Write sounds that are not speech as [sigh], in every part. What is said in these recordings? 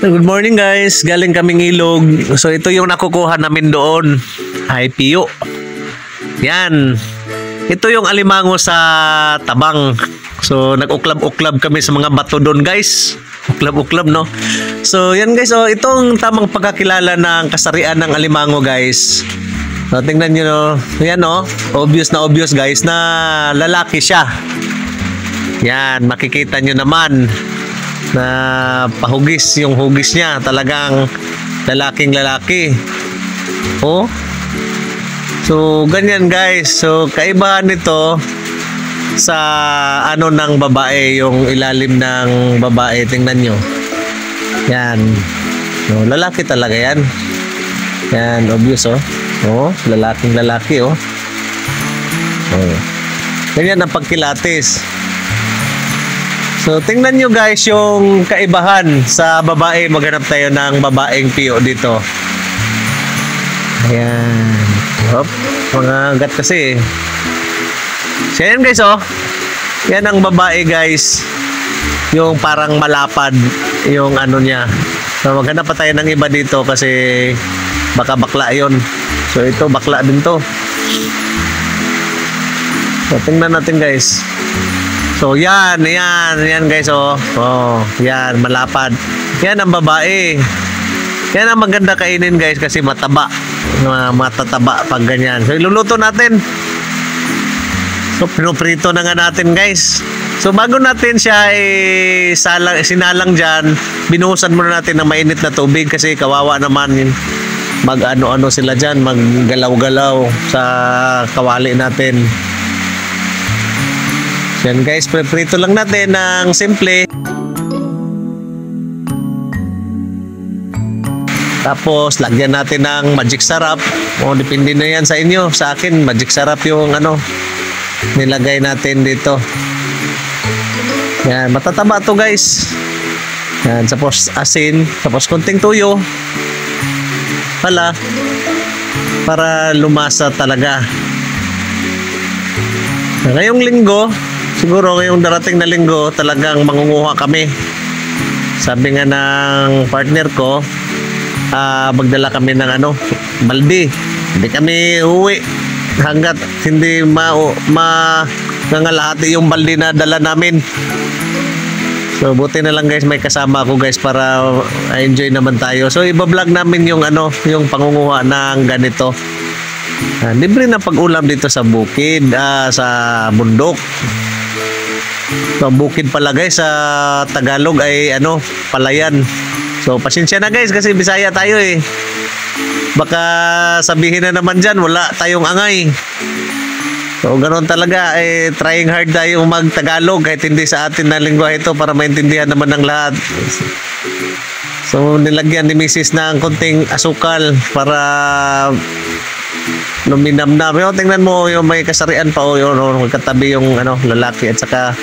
Good morning guys, galing kaming ilog. So ito yung nakukuha namin doon. Pio. Yan. Ito yung alimango sa tabang. So nag-uklab-uklab kami sa mga bato doon guys. Uklab-uklab no. So yan guys, oh, itong tamang pagkakilala ng kasarian ng alimango guys. So tingnan nyo no. Yan no. Obvious na obvious guys na lalaki siya. Yan, makikita nyo naman na pahugis yung hugis niya talagang lalaking lalaki. Oh. So ganyan guys. So kaibahan nito sa ano ng babae yung ilalim ng babae. Tingnan nyo. Yan. So, lalaki talaga yan. Yan obvious oh. Oh lalaking lalaki oh. Oh. Ganyan ang pagkilatis So, tingnan nyo guys yung kaibahan sa babae. Maghanap tayo ng babaeng piyo dito. Ayan. Hop. Mga gat kasi. So, yan guys oh. Yan ang babae guys. Yung parang malapad yung ano niya. So, maghanap pa tayo ng iba dito kasi baka bakla yon So, ito bakla din to. So, tingnan natin guys. So yan, yan, yan guys oh. Oh, yan malapad. Yan ang babae. Yan ang maganda kainin guys kasi mataba. Matataba pag ganyan. So iluluto natin. So pinoprito na nga natin guys. So bago natin siya eh, sinalang dyan, binuhusan muna natin ng mainit na tubig kasi kawawa naman yun. Mag ano-ano sila dyan, maggalaw-galaw sa kawali natin. Yan guys, preprito lang natin ng simple. Tapos, lagyan natin ng magic sarap. O, depende na yan sa inyo. Sa akin, magic sarap yung ano, nilagay natin dito. Yan, matataba to guys. Yan, tapos asin, tapos konting tuyo. Pala, para lumasa talaga. Ngayong linggo, siguro ngayong darating na linggo talagang mangunguha kami. Sabi nga ng partner ko uh, magdala kami ng ano baldi hindi kami uwi hanggat hindi ma, ma nangalahati yung baldi na dala namin. So buti na lang guys may kasama ako guys para enjoy naman tayo. So iba-vlog namin yung ano yung pangunguha ng ganito. Uh, libre na pag-ulam dito sa bukid uh, sa bundok So, bukid pala guys sa Tagalog ay ano, palayan. So, pasensya na guys kasi Bisaya tayo eh. Baka sabihin na naman dyan, wala tayong angay. So, ganoon talaga, eh, trying hard tayo mag-Tagalog kahit hindi sa atin na lingwa ito para maintindihan naman ng lahat. So, nilagyan ni Mrs. ng konting asukal para luminam na. Pero tingnan mo yung may kasarian pa o yung no, katabi yung ano, lalaki at saka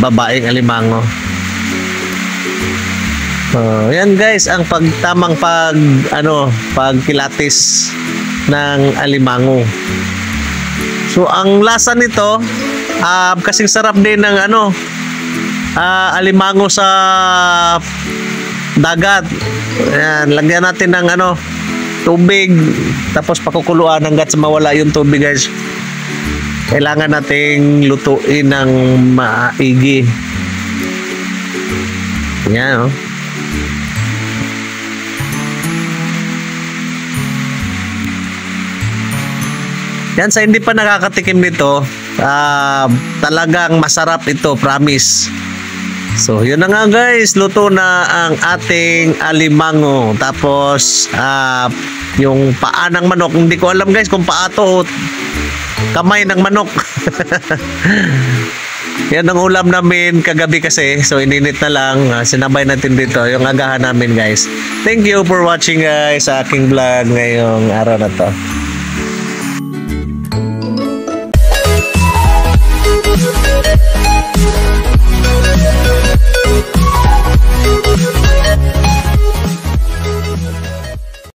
babaeng alimango. So, yan guys ang pagtamang pag ano, pagkilatis ng alimango. So ang lasa nito, uh, kasing sarap din ng ano, uh, alimango sa dagat. Ayan, lagyan natin ng ano, tubig. Tapos pakukuluan hanggat sa mawala yung tubig guys. Kailangan nating lutuin ng maigi. Yan oh. Yan sa hindi pa nakakatikim nito uh, talagang masarap ito promise So, yun na nga guys, luto na ang ating alimango. Tapos, uh, yung paa ng manok, hindi ko alam guys kung paa to o kamay ng manok. [laughs] Yan ang ulam namin kagabi kasi. So, ininit na lang. Uh, sinabay natin dito yung agahan namin guys. Thank you for watching guys sa aking vlog ngayong araw na to.